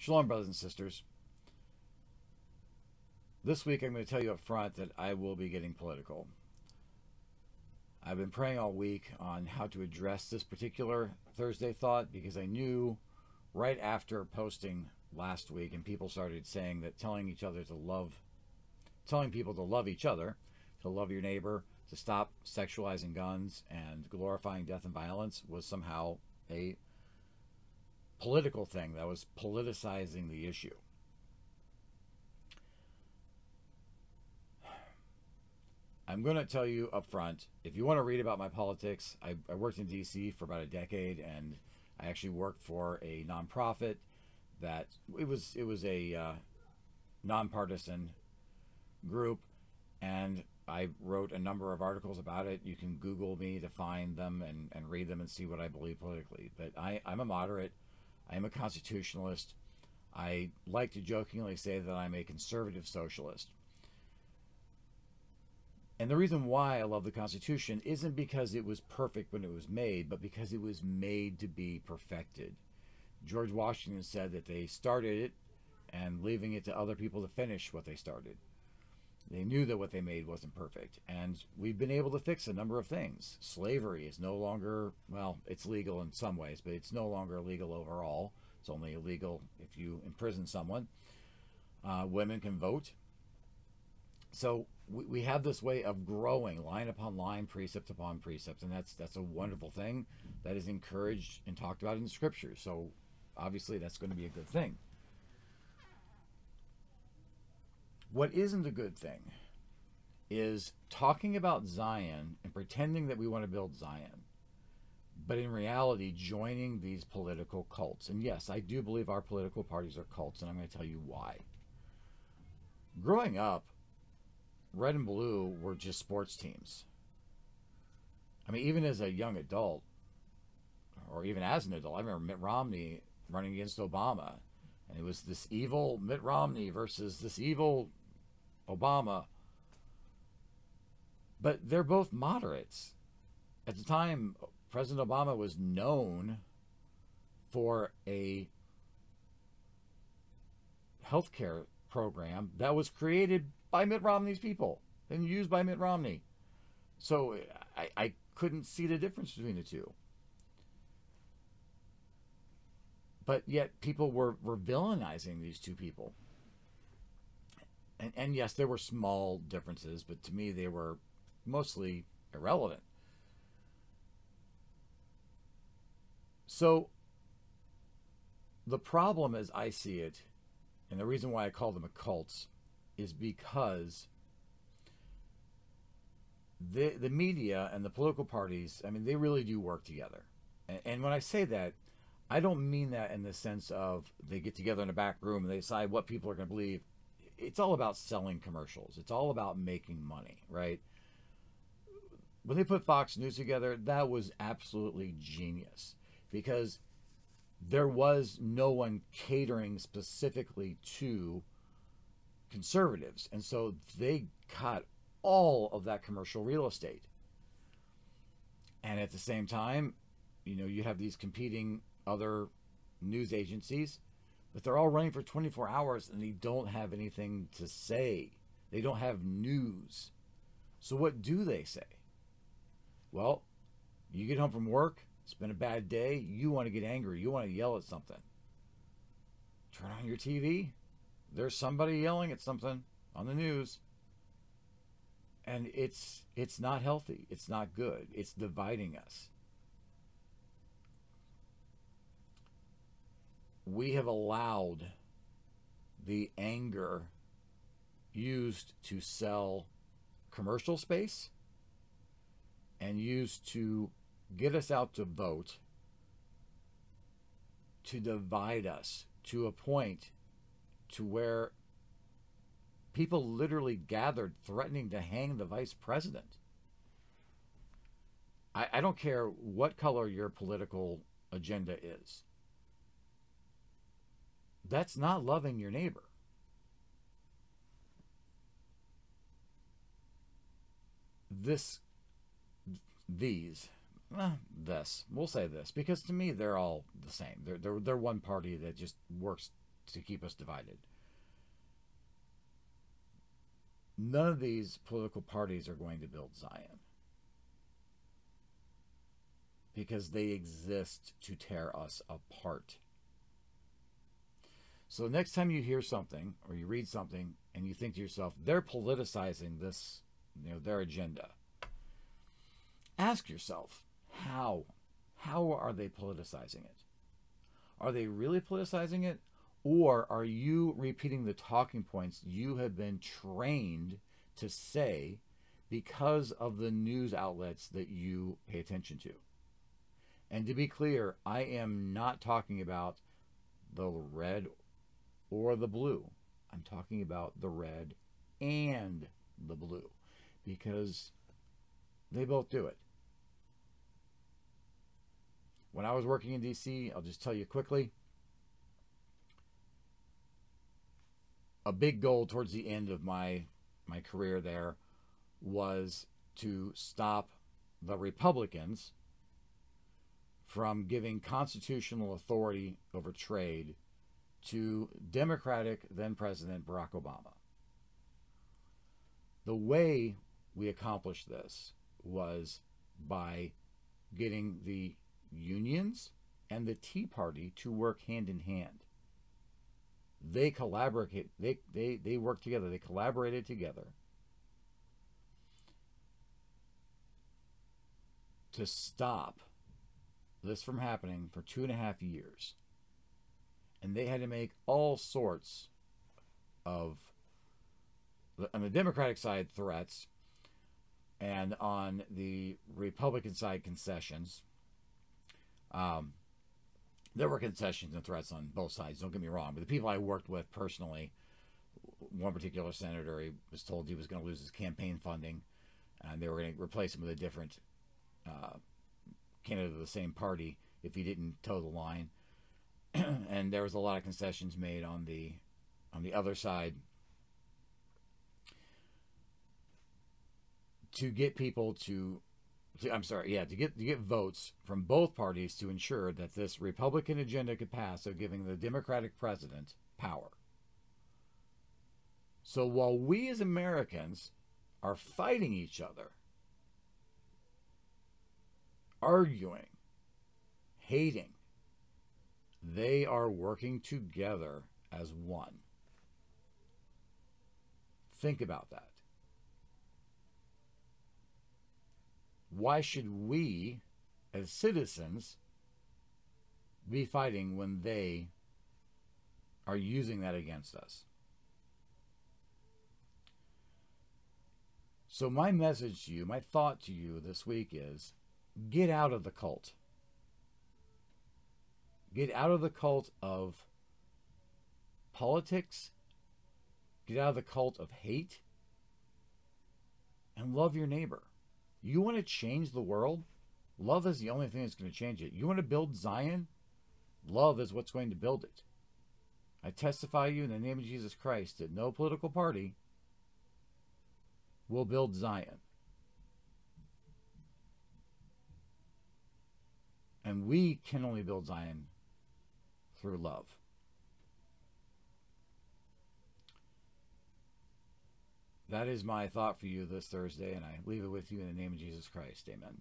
Shalom, brothers and sisters. This week I'm going to tell you up front that I will be getting political. I've been praying all week on how to address this particular Thursday thought because I knew right after posting last week and people started saying that telling each other to love, telling people to love each other, to love your neighbor, to stop sexualizing guns and glorifying death and violence was somehow a political thing that was politicizing the issue. I'm going to tell you up front if you want to read about my politics, I, I, worked in DC for about a decade and I actually worked for a nonprofit that it was it was a uh, nonpartisan group and I wrote a number of articles about it. You can Google me to find them and, and read them and see what I believe politically. But I, I'm a moderate. I am a constitutionalist. I like to jokingly say that I'm a conservative socialist. And the reason why I love the Constitution isn't because it was perfect when it was made, but because it was made to be perfected. George Washington said that they started it and leaving it to other people to finish what they started. They knew that what they made wasn't perfect. And we've been able to fix a number of things. Slavery is no longer, well, it's legal in some ways, but it's no longer legal overall. It's only illegal if you imprison someone. Uh, women can vote. So we, we have this way of growing line upon line, precept upon precept, and that's that's a wonderful thing that is encouraged and talked about in the scriptures. So obviously that's going to be a good thing. What isn't a good thing is talking about Zion and pretending that we want to build Zion, but in reality, joining these political cults. And yes, I do believe our political parties are cults, and I'm going to tell you why. Growing up, red and blue were just sports teams. I mean, even as a young adult, or even as an adult, I remember Mitt Romney running against Obama. And it was this evil Mitt Romney versus this evil Obama. But they're both moderates. At the time, President Obama was known for a healthcare program that was created by Mitt Romney's people and used by Mitt Romney. So I, I couldn't see the difference between the two. But yet people were, were villainizing these two people and, and yes, there were small differences, but to me, they were mostly irrelevant. So, the problem as I see it, and the reason why I call them cults, is because the the media and the political parties, I mean, they really do work together. And, and when I say that, I don't mean that in the sense of they get together in a back room and they decide what people are going to believe it's all about selling commercials. It's all about making money, right? When they put Fox News together, that was absolutely genius because there was no one catering specifically to conservatives. And so they cut all of that commercial real estate. And at the same time, you know, you have these competing other news agencies but they're all running for 24 hours and they don't have anything to say. They don't have news. So what do they say? Well, you get home from work, it's been a bad day, you want to get angry, you want to yell at something. Turn on your TV, there's somebody yelling at something on the news. And it's it's not healthy. It's not good. It's dividing us. We have allowed the anger used to sell commercial space and used to get us out to vote to divide us to a point to where people literally gathered threatening to hang the vice president. I, I don't care what color your political agenda is. That's not loving your neighbor. This, these, eh, this, we'll say this, because to me they're all the same. They're, they're, they're one party that just works to keep us divided. None of these political parties are going to build Zion because they exist to tear us apart. So next time you hear something or you read something and you think to yourself, they're politicizing this, you know, their agenda. Ask yourself, how? How are they politicizing it? Are they really politicizing it? Or are you repeating the talking points you have been trained to say because of the news outlets that you pay attention to? And to be clear, I am not talking about the red or the blue. I'm talking about the red and the blue because they both do it. When I was working in DC, I'll just tell you quickly a big goal towards the end of my my career there was to stop the Republicans from giving constitutional authority over trade to Democratic then President Barack Obama. The way we accomplished this was by getting the unions and the Tea Party to work hand in hand. They collaborate they, they, they worked together, they collaborated together to stop this from happening for two and a half years and they had to make all sorts of on the Democratic side threats and on the Republican side concessions. Um, there were concessions and threats on both sides. Don't get me wrong, but the people I worked with personally, one particular senator, he was told he was going to lose his campaign funding, and they were going to replace him with a different uh, candidate of the same party if he didn't toe the line. and there was a lot of concessions made on the on the other side to get people to, to, I'm sorry, yeah, to get to get votes from both parties to ensure that this Republican agenda could pass of giving the Democratic president power. So while we as Americans are fighting each other, arguing, hating, they are working together as one. Think about that. Why should we, as citizens, be fighting when they are using that against us? So, my message to you, my thought to you this week is get out of the cult. Get out of the cult of politics. Get out of the cult of hate. And love your neighbor. You want to change the world? Love is the only thing that's going to change it. You want to build Zion? Love is what's going to build it. I testify you in the name of Jesus Christ that no political party will build Zion. And we can only build Zion through love. That is my thought for you this Thursday, and I leave it with you in the name of Jesus Christ. Amen.